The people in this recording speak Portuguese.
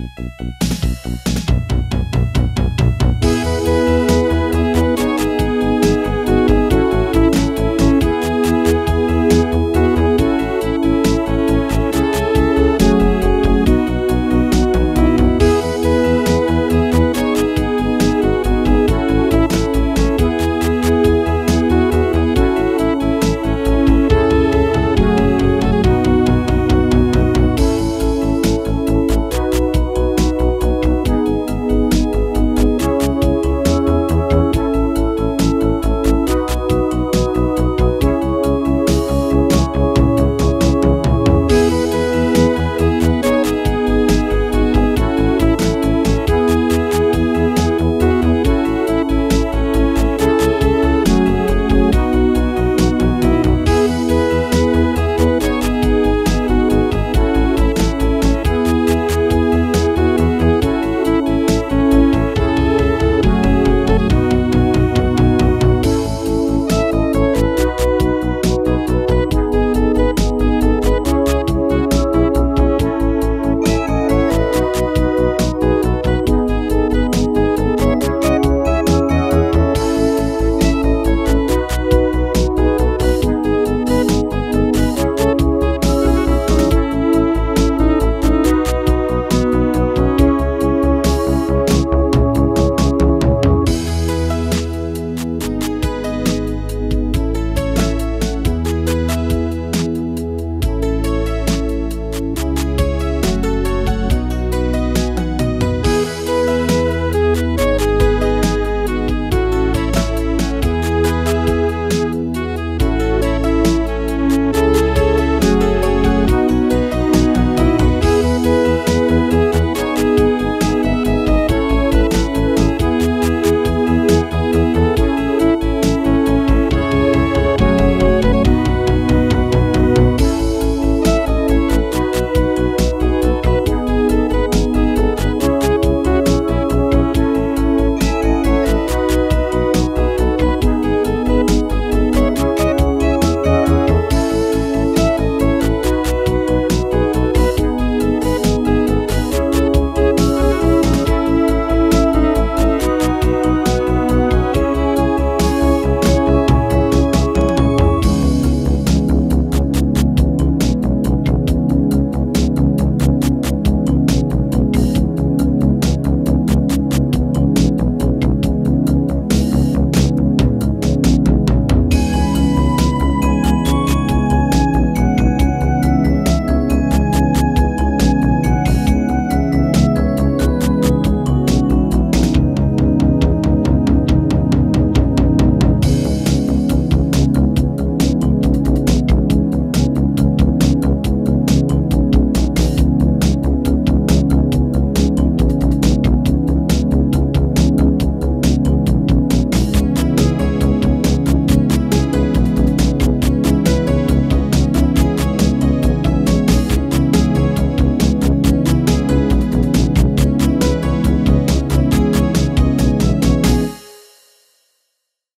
Música